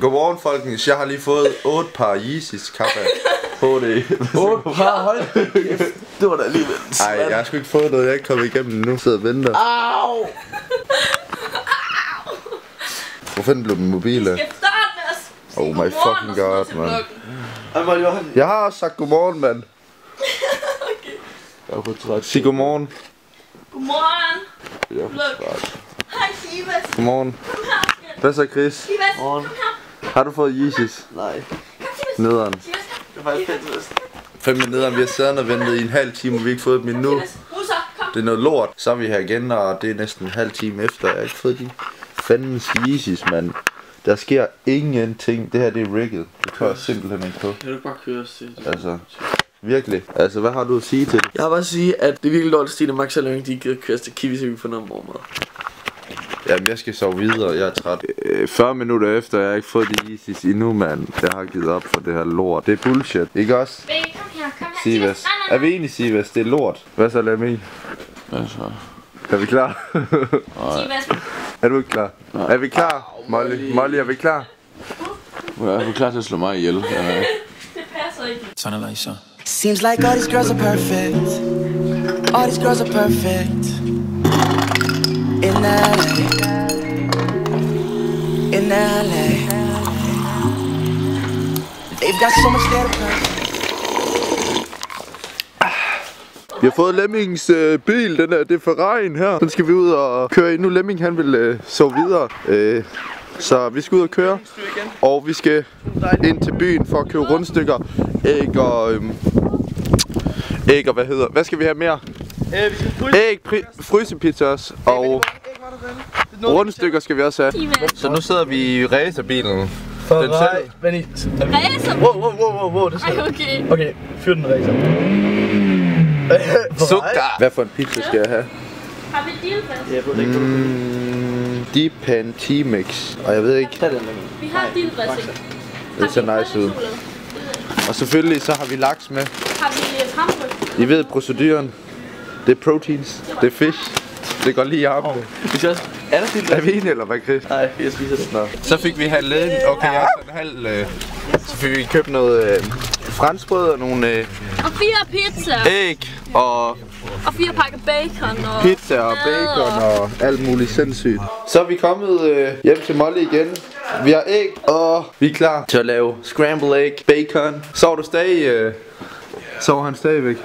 Godmorgen, folkens. Jeg har lige fået 8 par Yeezys kappa på det. 8 par, hold. Det var da alligevel Ej, jeg har sgu ikke fået noget. Jeg er ikke kommet igennem nu. Sidder og venter. Au! Hvor fanden blev min mobil af? Oh my fucking god, man. Jeg har også sagt godmorgen, mand. Jeg er på træt. Sig godmorgen. Godmorgen. Jeg er for træt. Hej Sivas. Godmorgen. Kom her. Hvad så, Chris? Her. Har du fået Yeezys? Nej. Nederen. Det er faktisk fedt. Fem nederen. Vi har siddet og ventet i en halv time, og vi har ikke fået dem endnu. Det er noget lort. Så er vi her igen, og det er næsten en halv time efter. Jeg har ikke fået de fandens Yeezys, mand. Der sker ingenting. Det her, det er rigged. Det tør jeg simpelthen ikke på. Kan du ikke bare køre os til? Altså, virkelig. Altså, hvad har du at sige til det? Jeg vil bare sige, at det er virkelig dårligt, at Stine Max og Lønning, de gider køre til Kiwi, så vi kan få noget mormad. Jamen, jeg skal sove videre. Jeg er træt. Øh, 40 minutter efter, jeg har ikke fået de Yeezys endnu, mand. Jeg har givet op for det her lort. Det er bullshit. Ikke også? Baby, kom her, kom her. Sivas. Nej, nej, Er vi enige, Sivas? Det er lort. Hvad så, Lammy? Hvad så? Er vi klar? nej. Sivas. er du ikke klar? Er vi klar? Molly, Molly, er vi klar? Er klar til at slå mig ihjel. Det passer ikke. It like so. Seems like all these girls are perfect. All these girls are perfect. In LA. In LA. They've got so much there. Vi har fået Lemmings øh, bil, den er, det er Ferrari'en her. Den skal vi ud og køre i. Nu Lemming han vil øh, sove videre. Øh, så vi skal ud og køre. Og vi skal ind til byen for at købe rundstykker. Æg og... Øhm, æg og hvad hedder... Hvad skal vi have mere? Øh, vi skal fryse. Æg, pri- frysepizza også. Og rundstykker skal vi også have. Så nu sidder vi i racerbilen. Den Ferrari. selv. Men i... Racer. Wow, wow, wow, wow, wow, det skal Ej, okay. Okay, fyr den racer. Sukker! Hvad for en pizza skal jeg have? Har vi dealfast? Jeg ved det ikke. Mm, Deep Pan T-Mix. Og jeg ved ikke, den. Vi har dealfast. det ser nice ud. Og selvfølgelig så har vi laks med. Har vi hamburg? I ved proceduren. Det er proteins. Det er fish. Det går lige i armene. Vi skal også... Er der til Er vi enige, eller hvad, Chris? Nej, jeg spiser det. Nå. Så fik vi handlet ind. Okay, jeg har en halv... Øh, så fik vi købt noget øh, franskbrød og nogle øh, Og fire pizzaer. æg og Og fire pakker bacon. Og pizza og bacon og alt muligt sindssygt. Så er vi kommet øh, hjem til Molly igen. Vi har æg, og vi er klar til at lave scrambled egg, bacon. Sover du stadig? Øh, sover han stadigvæk?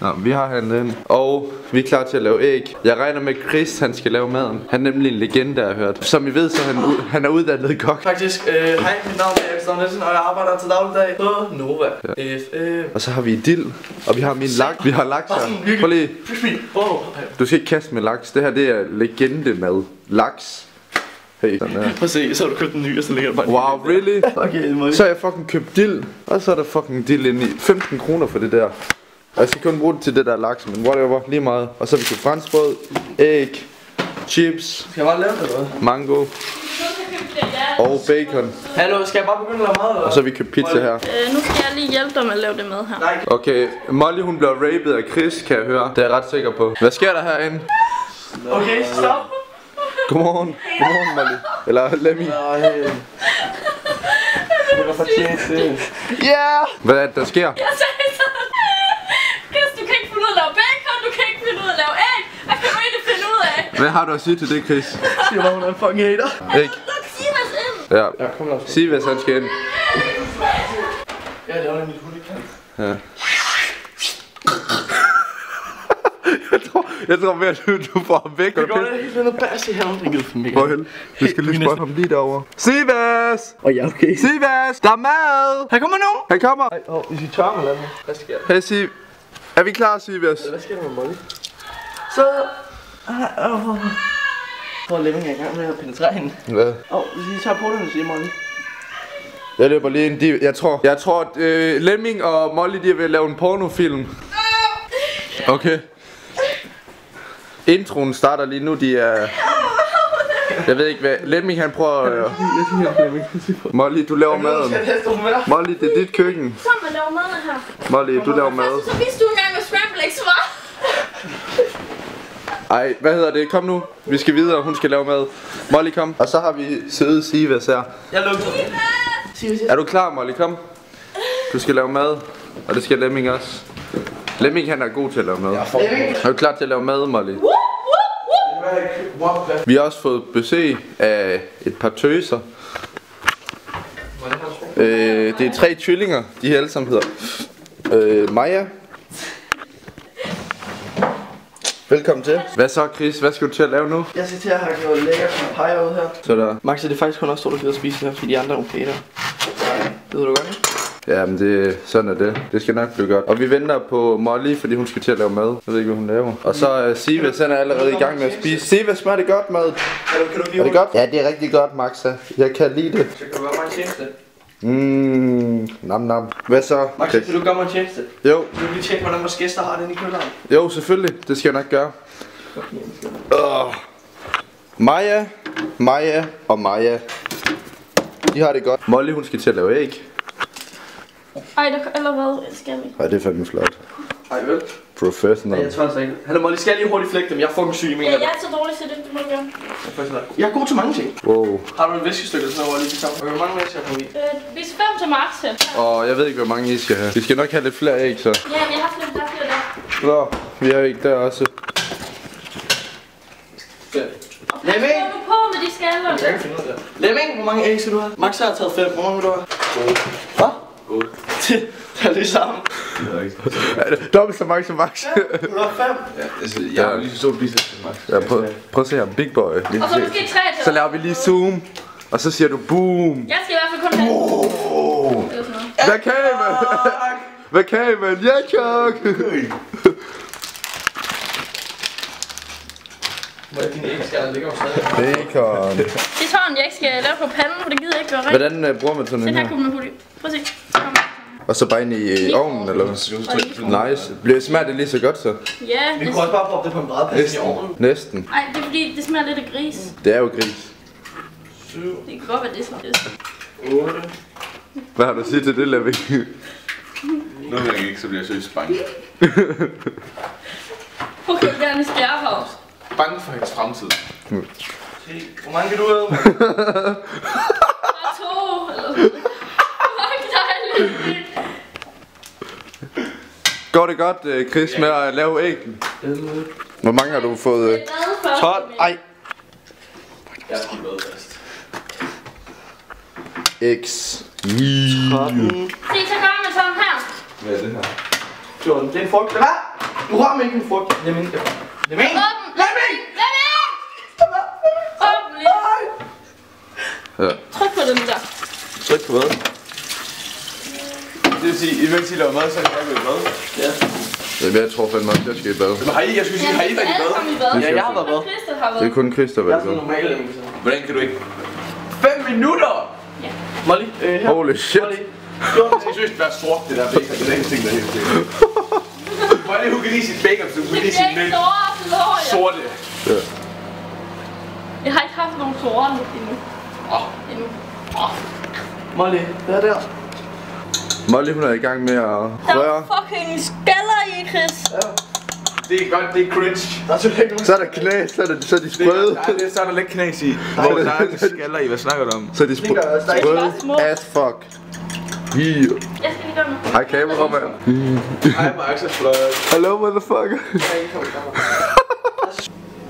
Nå, vi har handlet ind, og vi er klar til at lave æg. Jeg regner med, Chris han skal lave maden. Han er nemlig en legende, har jeg hørt. Som I ved, så er han, han er uddannet kok. Faktisk, øh, hej, mit navn er Alexander Nielsen, og jeg arbejder til dagligdag på Nova. Ja. FM. Og så har vi dild, og vi har min laks. Vi har laks her. Prøv lige. Wow. Du skal ikke kaste med laks. Det her, det er legendemad. Laks. Hey, sådan der. Prøv at se, så har du købt en ny, og så ligger der bare Wow, really? Okay, Så har jeg fucking købt dild, og så er der fucking dild inde i 15 kroner for det der. Og jeg skal kun bruge det til det der laks, men whatever, lige meget. Og så har vi købt franskbrød, æg, chips, Skal jeg bare lave det, eller mango og bacon. Hallo, skal jeg bare begynde at lave mad, eller Og så har vi købt pizza her. Øh, nu skal jeg lige hjælpe dig med at lave det mad her. Nej, Okay, Molly hun bliver rapet af Chris, kan jeg høre. Det er jeg ret sikker på. Hvad sker der herinde? okay, stop. Godmorgen. Godmorgen, Molly. Eller Lemmy. Nej. Det var fortjent det. Yeah! Hvad er det, der sker? Jeg sagde så. Chris, du kan ikke finde ud af at lave bacon, du kan ikke finde ud af at lave æg. Hvad kan du egentlig finde ud af? Hvad har du at sige til det, Chris? Siger bare, hun er en fucking hater. Ikke? Sivas ind. Ja. Ja, kom lad os. Sig, hvad han skal ind. Ja, det er mit hundekant. Ja. jeg tror, jeg tror mere, at du, får ham væk. Det går da helt noget bærs i haven. Det gider for mig. Hvorhen? Vi skal lige spørge ham lige derovre. Sivas! Og ja, okay. Sivas! Der er mad! Her kommer nogen. Han kommer! Ej, åh, hvis I tør mig, lad mig. Hvad sker der? Hey, Siv. Er vi klar, Sivas? Hvad sker der med Molly? Så... Ah, åh. Oh. Hvor Lemming er i gang med at penetrere hende. Hvad? Åh, oh, hvis I tager på den, siger Molly. Jeg løber lige ind. De, jeg tror, jeg tror at øh, Lemming og Molly, de er ved at lave en pornofilm. Okay. Introen starter lige nu, de er... Jeg ved ikke hvad... Lemming han prøver... Øh. Molly, du laver maden. Molly, det er dit køkken. Så man laver maden her. Molly, du laver mad. Så vidste du engang, hvad scramble eggs var. Ej, hvad hedder det? Kom nu. Vi skal videre, hun skal lave mad. Molly, kom. Og så har vi søde Sivas her. Jeg lugter. Er du klar, Molly? Kom. Du skal lave mad. Og det skal Lemming også. Lemming han er god til at lave mad. Er du klar til at lave mad, Molly? Vi har også fået besøg af et par tøser. Øh, det er tre tvillinger, de her alle sammen hedder. Øh, Maja. Velkommen til. Hvad så, Chris? Hvad skal du til at lave nu? Jeg skal til at have gjort lækker papaya ud her. Så der... Max, er det faktisk kun også to, der gider at spise det her, fordi de andre er okay der. Det ved du godt, ikke? Ja, men det, sådan er det. Det skal nok blive godt. Og vi venter på Molly, fordi hun skal til at lave mad. Jeg ved ikke, hvad hun laver. Og så uh, Sivas, han er allerede i gang med at spise. Sivas, smager det godt mad? Kan du, kan du Er det godt? Ja, det er rigtig godt, Maxa. Jeg kan lide det. Så kan du gøre mig. Mmm, nam nam. Hvad så? Max, kan du gøre mig en tjeneste? Jo, Du vil lige tjekke, hvordan vores gæster har det inde i køleren. jo, selvfølgelig. Det skal jeg nok gøre. Uh. Maja, Maja og Maja. De har det godt. Molly, hun skal til at lave æg. Ej, der, eller hvad skal vi? Ej, det er fandme flot. Ej, vel? Professional. Nej, jeg tror altså ikke. Hallo Molly, skal jeg lige hurtigt flække dem? Jeg er fucking syg i min Ja, jeg er så dårlig til det, du må gøre. Jeg er god til mange ting. Wow. Har du et viskestykke eller sådan noget, lige tage? Hvor mange mere skal jeg få i? Øh, vi skal fem til Max her. Og jeg ved ikke, hvor mange I skal have. Vi skal nok have lidt flere æg, så. Ja, men jeg har flere, der er flere der. Nå, vi har æg der også. Lemming! nu på med de skaller. Jeg kan finde ud af det. Lemming, hvor mange æg skal du have? Max har taget fem. Hvor mange vil du have? Hvad? Det det er lige sammen. Dobbelt så mange som Max. Have fem? Ja, altså, jeg har lige så stor biceps til Max. ja, prøv, prøv at se her. Big boy. Lige Og så måske tre til. Så laver vi lige zoom. Og så siger du boom. Jeg skal i hvert fald kun have. Noget. Hvad kan I, mand? Hvad kan I, mand? Ja, er stadig. Bacon. Det er sådan, jeg ikke skal lave på panden, for det gider jeg ikke gøre rent. Hvordan uh, bruger man sådan Den en her her? kunne man putte i. Prøv at se. Kom. Og så bare ind i, i ovnen, eller hvad? Nice. Bliver smager det lige så godt, så? Ja, Vi det, kunne også bare proppe det på en brædpasse i ovnen. Næsten. ej, det er fordi, det smager lidt af gris. Det er jo gris. Syv, Det kan godt være, det er sådan det. otte. Hvad har du at sige til det? Nu vil jeg ikke, så bliver jeg seriøst bange. Okay, jeg er en skærhavs. Bange for hendes fremtid. Se, Hvor mange kan du have? Bare to, eller sådan noget. Fuck, dejligt. Går det godt, øh, Chris, med at lave æg? Hvor mange har du fået? øh? Det er hvad 12. Ej. Jeg skal med først. X. 13. Se, så gør man sådan her. Hvad er det her? 14. Det er en frugt. Være! Du rører mig ikke en frugt. Lemming. Lemming! Lemming! Lemming! Åben lige. Tryk på den der. Tryk på hvad? Vil sige, imens I laver mad, så kan jeg gå i bad. Ja. Jamen, jeg tror fandme også, jeg skal i bad. Men har I, jeg skulle sige, har I været i bad? I bad. Ja, jeg har været. Christer har Det er kun Chris, der Jeg er sådan bad. normal. Hvordan kan du ikke? 5 minutter! Molly, øh, her. Holy shit. Molly. Det skal seriøst være sort, det der bacon. Det er eneste ting, der er helt sikkert. Hvor er det, hun kan lide sit bacon, så hun kan Det lide sin mælk. Sorte. Ja. Jeg har ikke haft nogen tårer endnu. Åh. Endnu. Molly, hvad er der? Molly, hun er i gang med at Der røre. er fucking skaller i, Chris. Det er godt, det er cringe. Der er selvfølgelig ikke. Så er der knæ, så er, det, så er de Det er, sprøde. der, er, lidt- så er der lidt knas i. Hvor der er skaller i. Hvad snakker du om? Så er de der sprøde, as fuck. Yeah. Jeg skal lige gøre noget. Hej kameramand. Hej, Max er flot. Hello motherfucker.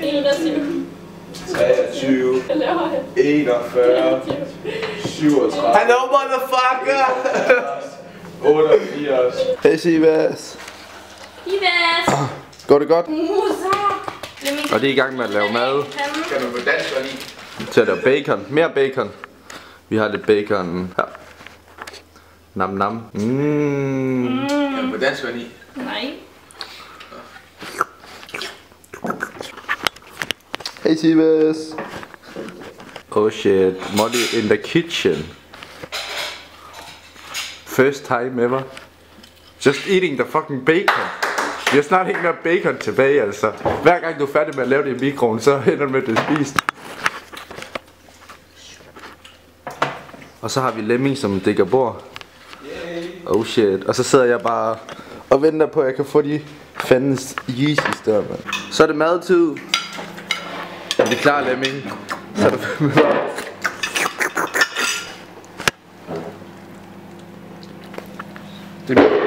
Det er der siger. 23, Hvad laver jeg? 41, 37. Hello, motherfucker! 88. Hey Sivas. Ivas. Går det godt? Musa. Og de er i gang med at lave mad. Kan du på dansk og lige? Til at lave bacon. Mere bacon. Vi har lidt bacon her. Nam nam. Mm. Kan du på dansk og lige? Nej. Hey Sivas. Oh shit. Molly in the kitchen. First time ever. Just eating the fucking bacon. Vi har snart ikke mere bacon tilbage, altså. Hver gang du er færdig med at lave det i mikroen, så ender du med at det er spist. Og så har vi Lemming, som dækker bord. Oh shit. Og så sidder jeg bare og venter på, at jeg kan få de Fandens Jesus der, mand. Så er det madtid. Er det klar, Lemming? Så er det. Det